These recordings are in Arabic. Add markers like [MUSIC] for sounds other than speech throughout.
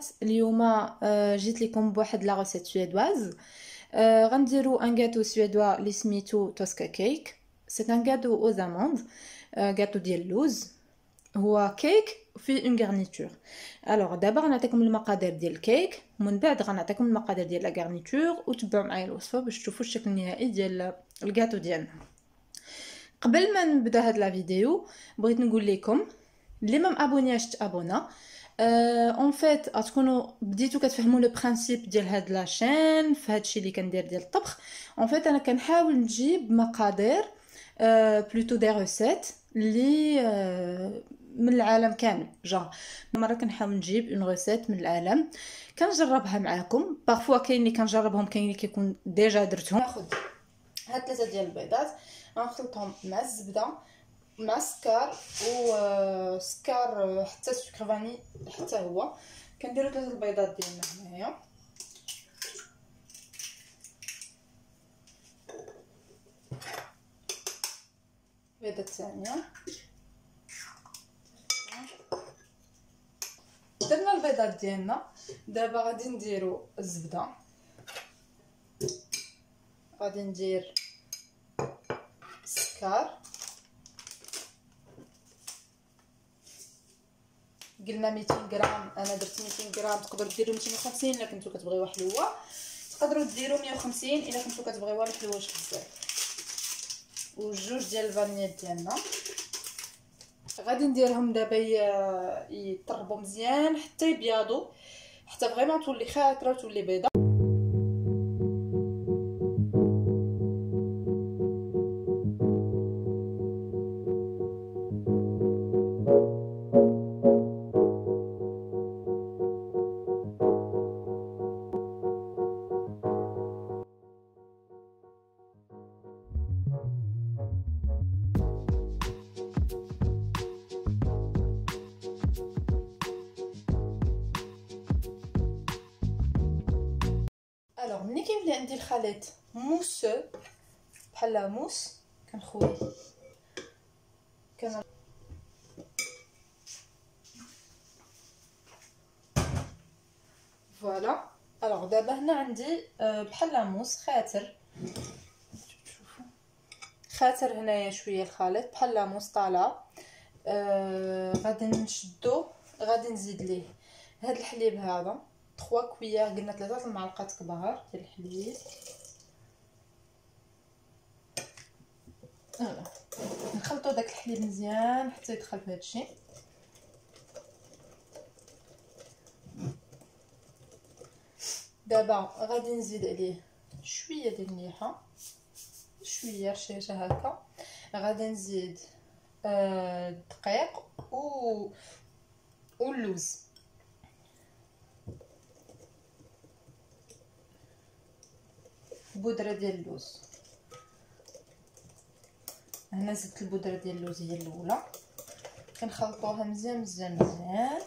البنات اليوم آه، جيت لكم بواحد la recette suédoise آه، غنديرو un gâteau suédois اللي سميتو Tosca cake. c'est un gâteau aux amandes gâteau ديال اللوز هو كيك فيه une garniture alors دابا غنعطيكم المقادير ديال الكيك. ومن بعد غنعطيكم المقادير ديال la garniture وتبعوا معايا الوصفة باش تشوفوا الشكل النهائي ديال الغاتو ديالنا. قبل ما نبدأ هاد la vidéo بغيت نقول لكم اللي ما abonnéاش t'abonnا en fait غتكونوا بديتو كتفهموا le principe ديال هاد la chaîne في هادشي اللي كندير ديال الطبخ en fait أنا كنحاول نجيب مقادير plutôt des recettes اللي من العالم كامل جا مره كنحاول نجيب une recette من العالم كنجربها معاكم parfois كاين اللي كنجربهم كاين اللي كيكون déjà درتهم ناخذ هاد ثلاثة ديال البيضات غنخلطهم مع الزبده مع السكر وسكر حتى السكر فاني حتى هو. كنديرو ثلاثة البيضات ديالنا هنايا. البيضه الثانية درنا البيضات ديالنا. دابا غادي نديرو الزبدة. غادي ندير السكر قلنا 200 غرام أنا درت 200 غرام تقدروا ديروا 250 إلا كنتو كتبغيوها حلوة. تقدروا ديروا 150 إلا كنتو كتبغيوها الحلوة بزاف. وجوج ديال الفانيليا ديالنا. غادي نديرهم دابا يطربوا مزيان حتى يبيضوا حتى فريمون تولي خاطرة وتولي بيضة. عندي الخليط. موسو بحال موس كنخويه كان فوالا. ألوغ دابا هنا عندي بحال لا موس خاتر خاتر هنايا شوية الخليط بحال موس طالع. آه غادي نشدو غادي نزيد ليه. هاد الحليب هذا. 3 كويار قلنا 3 المعلقات كبار ديال الحليب. فوالا نخلطوا داك الحليب مزيان حتى يدخل في هادشي. دابا غادي نزيد عليه شوية ديال المليحة شوية رشيشه هكا. غادي نزيد آه الدقيق و واللوز. بودره ديال اللوز. هنا زدت البودرة ديال اللوز هي الأولى. كنخلطوها مزيان مزيان مزيان.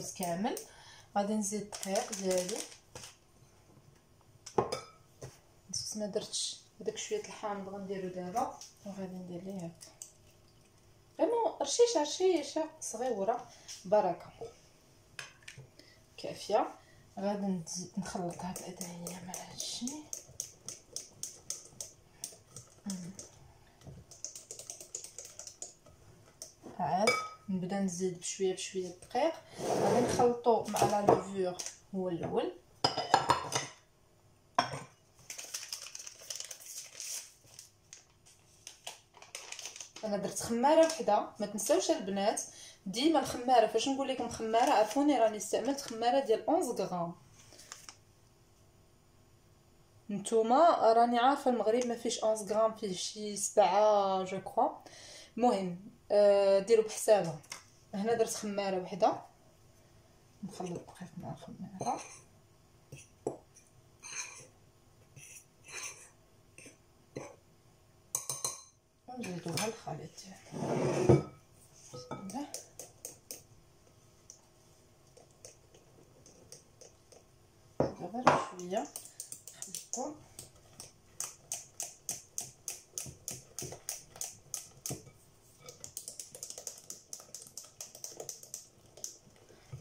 اللوز كامل. غادي نزيد الدقيق ديالي. نسيت ما درتش هذاك شوية الحامض غنديرو دابا. وغادي ندير ليه هكا. فريمون رشيشة رشيشة صغيرة. بركة. كافية. غادي نزيد نخلط هاد الأدعية مع هادشي عاد. نبدا نزيد بشويه بشويه الدقيق. غادي نخلطو مع la levure هو الأول. أنا درت خمارة وحدة ما تنساوش البنات. ديما الخمارة فاش نقول لكم خمارة عرفوني راني استعملت خمارة ديال 11 غرام. نتوما راني عارفة المغرب ما فيش 11 غرام فيه شي 7 je crois. المهم آه ديروا بحسابها. هنا درت خمارة وحدة. نخلط الدقيق مع الخمارة. ونزيدوها الخليط ديالنا غير شوية. نخلطو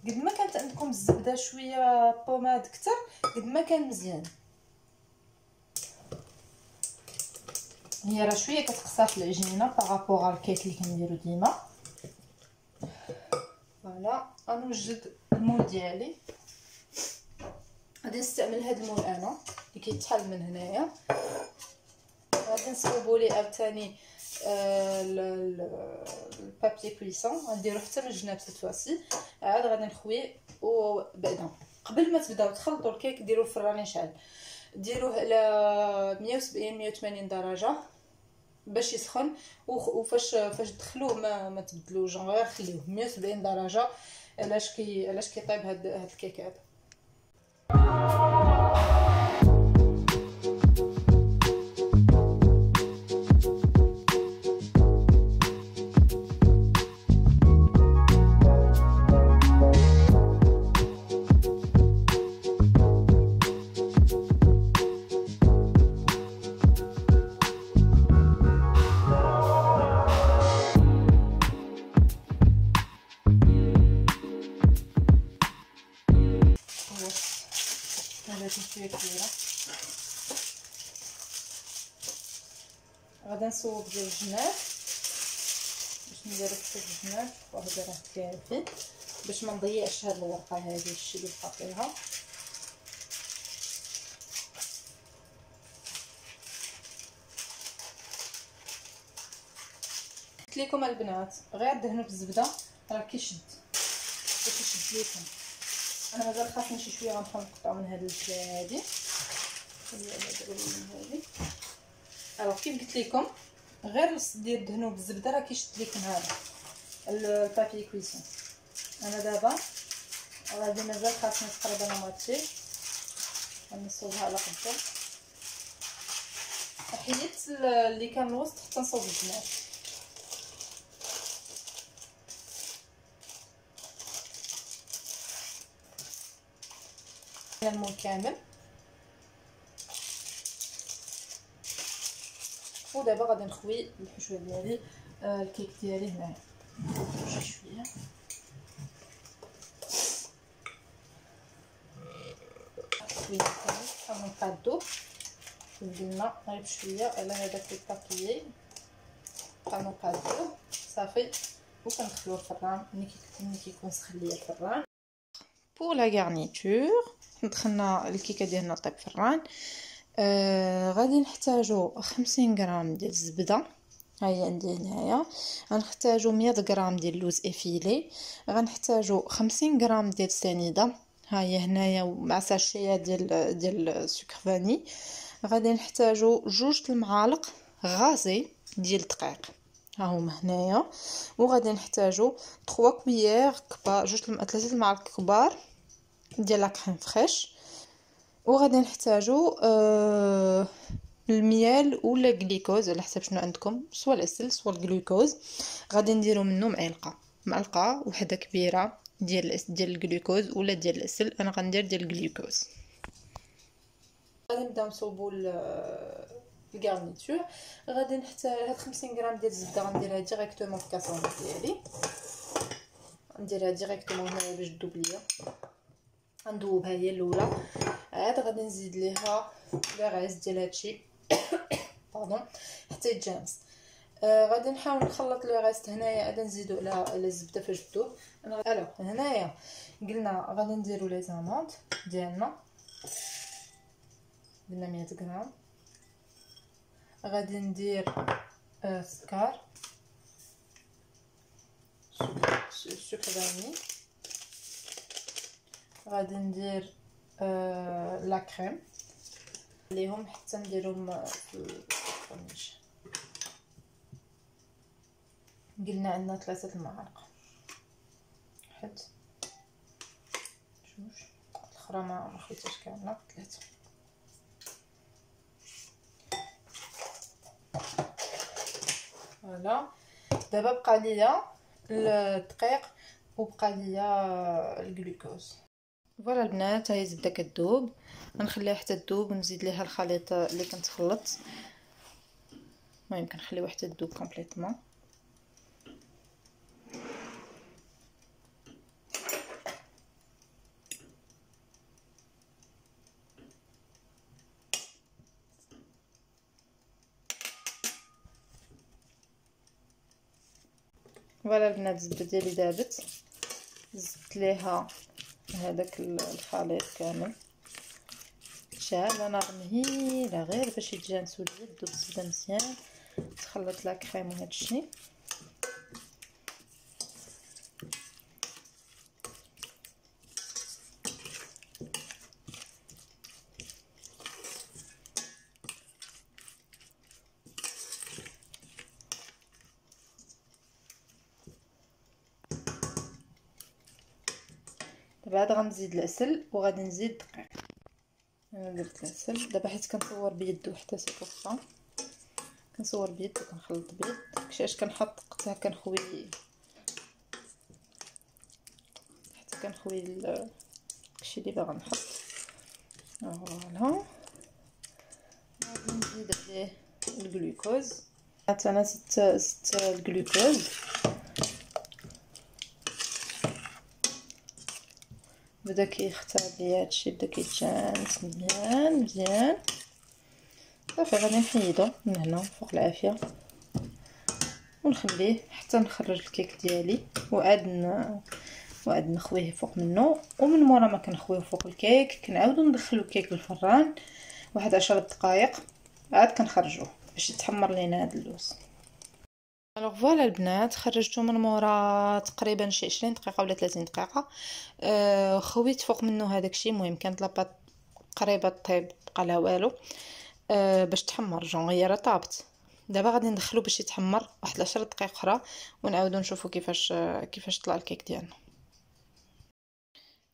قد ما كانت عندكم الزبدة شوية pommade كتر قد ما كان مزيان. هي راه شوية كتقصر في العجينة par rapport الكيك اللي كنديرو ديما. voilà غنوجد ال moule ديالي. غادي نستعمل هاد ال moule أنا اللي كيتحل من هنايا. غادي نصوبو ليه عاوتاني ال papier cuisson غنديرو حتى من الجناب cette fois-ci عاد غادي نخويه وبعدا قبل ما تبداو تخلطوا الكيك ديروا الفران يشعل ديروه على 170 180 درجه باش يسخن وفاش فاش تدخلوه ما ما تبدلوه jaune غير خليوه 170 درجه علاش كي علاش كيطيب هاد هاد الكيك هذا غادا نصوب ديال الجناب باش نديرو حتى الجناب وهذا راه كافي باش ما نضيعش هاد الورقه هذه الشي اللي بقى فيها قلت لكم البنات غير دهنوا بالزبده راه كيشد كيشد ليكم أنا مازال خاصني شي شوية نقطعو من هاد الجهه هادي هادي الوغ كيف قلت لكم غير دير دهنو بالزبده راه كيشد لكم هذا البابي كويسون أنا دابا غادي مازال خاصني تقريبا ماتشي غنصوبها على قدر حيدت اللي كان الوسط حتى نصوب الجناب المول كامل ودابا غادي نخوي الحشوه ديالي آه الكيك ديالي هنايا شي شوية شوية حاولوا نقادو الماء غير بشويه على هذاك البابيي نبقاو نقادو صافي وكندخلوه الفران ملي كيكون سخن ليا الفران pour la garniture دخلنا الكيكه ديالنا طيب في الفران آه غادي نحتاجو خمسين غرام ديال الزبدة. هاهي عندي هنايا. غنحتاجو مية غرام ديال اللوز effilées. غنحتاجو خمسين غرام ديال السنيده هاهي هنايا مع sachet ديال ديال السكر vanille. غادي نحتاجو جوج المعالق rasées ديال الدقيق ها هما هنايا. وغادي نحتاجو 3 cuillères كبار جوج ثلاثة المعالق كبار ديال la crème fraîche. وغادي نحتاجو آه ال miel ولا الجليكوز على حسب شنو عندكم سواء العسل سواء الجلوكوز غادي نديرو منه معلقة؟ معلقة وحدة كبيرة ديال ديال الجلوكوز ولا ديال العسل. أنا غندير ديال الجلوكوز غادي نبداو نصوبو الكارنيتور غادي نحتاج هاد 50 غرام ديال الزبدة غنديرها ديريكتومون في الكاسرونه ديالي. نديرها ديريكتومون هنايا باش تذوب ليا. غندوبها هي الأولى. عاد غادي نزيد ليها الغاز ديال هادشي باردون [COUGHS] حتى يتجانس آه غادي نحاول نخلط الغاز هنايا غادي نزيدو على الزبده فاش تذوب ألو هنايا قلنا غادي نديرو لي زاموند ديالنا. قلنا 100 غرام. غادي ندير آه سكر. سكر. فاني غادي ندير آه لا كريم. ليهم حتى نديرهم في الفرنج قلنا عندنا ثلاثة المعالق. واحد جوج الأخرى ما خليتهاش كاملة. ثلاثة. voilà. دابا بقى ليا الدقيق وبقى ليا ال glucose. voilà البنات هاي الزبده كتذوب غنخليها حتى تذوب ونزيد ليها الخليط اللي كنت خلطت المهم كنخليوها حتى تذوب complètement فوالا البنات الزبدة ديالي دابت. زدت ليها هذاك الخليط كامل. شعل نار مهيله غير باش يتجانسوا اليد دوب الزبده مزيان. تخلط لا كريم وهذا الشيء عاد غنزيد العسل وغادي نزيد الدقيق. أنا درت العسل. دابا حيت كنصور بيد وحدة c'est pour كنصور بيد وكنخلط بيد. داكشي كنحط قطع كنخوي حتى كنخوي داكشي اللي باغا نحط. voilà. غادي نزيد عليه الجلوكوز. أنا زدت زدت الجلوكوز. بدا كيختر ليا هادشي بدا كيتجانس مزيان مزيان. صافي غادي نحيدو من هنا فوق العافية. ونخليه حتى نخرج الكيك ديالي. وعاد. وعاد نخويه فوق منه ومن مورا ما كنخويه فوق الكيك. كنعاودو ندخلو الكيك للفران واحد عشر دقائق عاد كنخرجوه باش يتحمر لينا هاد اللوز. alors voilà البنات خرجته من مورا تقريبا شي 20 دقيقة ولا 30 دقيقة. آه خويت فوق منه هذاك الشيء؟ المهم كانت la pâte قريبة طيب بقى لها والو. آه باش تحمر jaune هي راه طابت. دابا غادي ندخلو باش يتحمر واحد 10 دقائق أخرى ونعاودو نشوفو كيفاش كيفاش طلع الكيك ديالنا.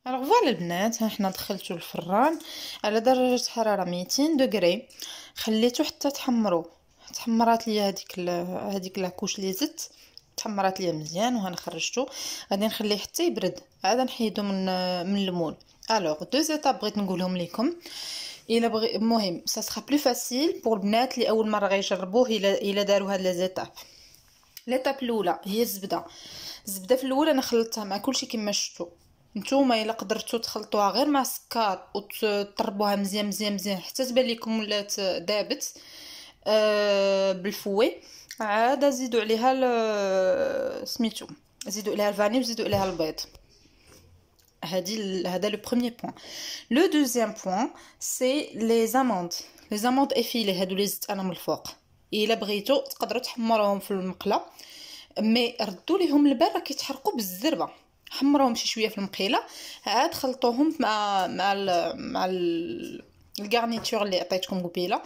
alors voilà البنات ها حنا دخلتو الفران. على درجة حرارة 200 دوغري خليتو حتى تحمرو. تحمرات ليا هذيك هذيك la couche اللي زدت. تحمرات ليا مزيان وها خرجته غادي نخليه حتى يبرد. عاد نحيدو من من ال moule. alors deux étapes بغيت نقولهم لكم إلا بغي المهم ça sera plus facile pour البنات اللي أول مرة غيجربوه إلا إلا داروا هاد les étapes. l'étape الأولى هي الزبدة. الزبدة في الأول أنا خلطتها مع كلشي كما شفتوا نتوما إلا قدرتوا تخلطوها غير مع السكر وتطربوها مزيان مزيان مزيان. حتى تبان لكم ولات دابت. بالفوي عاد زيدوا عليها سميتو. زيدوا عليها ال vanille وزيدوا عليها البيض. هادي هذا le premier point le deuxième point c'est les amandes les amandes effilées هادو لي زدت أنا من الفوق. إلا بغيتو تقدروا تحمروهم في المقلة mais ردوا ليهم البال راه كيتحرقوا بالزربة. حمروهم شي شوية في المقيلة عاد خلطوهم مع مع مع ال garniture اللي عطيتكم قبيله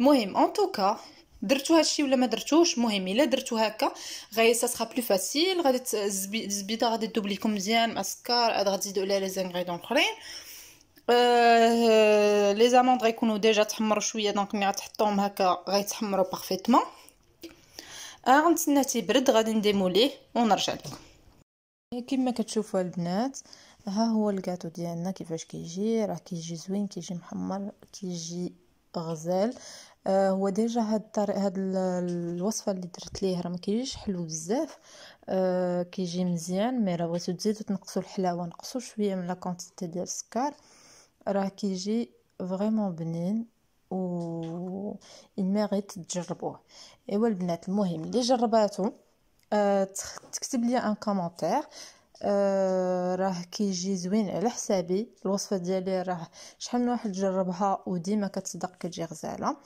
المهم en tout cas درتو هادشي ولا ما درتوش المهم إلا درتو هكا غادي ça plus facile غادي الزبيده غادي تذوب لكم مزيان مع السكر عاد غتزيدوا عليها les ingrédients اخرين les amandes غيكونوا déjà تحمروا شوية donc ملي غتحطوهم هكا غيتحمروا parfaitement آه غنتسنى تيبرد غادي نdémouler يه ونرجع لكم. كما كتشوفوا البنات ها هو الكاطو ديالنا كيفاش كيجي؟ راه كيجي زوين كيجي محمر كيجي غزال. آه هو déjà هاد الطريق هاد الوصفة اللي درت ليه راه ما كيجيش حلو بزاف. آه كيجي مزيان mais راه بغيتو تزيدو تنقصوا الحلاوة نقصوا شوية من la quantité ديال السكر. راه كيجي vraiment بنين و mérite تجربوه إيوا البنات المهم اللي جرباتو آه تكتب لي en commentaire آه راه كيجي زوين على حسابي. الوصفة ديالي راه شحال من واحد جربها وديما كتصدق كتجي غزالة.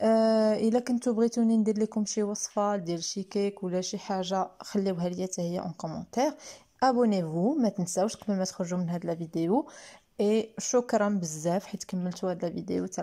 آه إلا كنتو بغيتوني ندير لكم شي وصفة ديال شي كيك ولا شي حاجة خليوها ليا حتى هي en commentaire abonnez-vous ما تنساوش قبل ما تخرجوا من هاد la vidéo. اي شكرا بزاف حيت كملتوا هاد la vidéo. حتى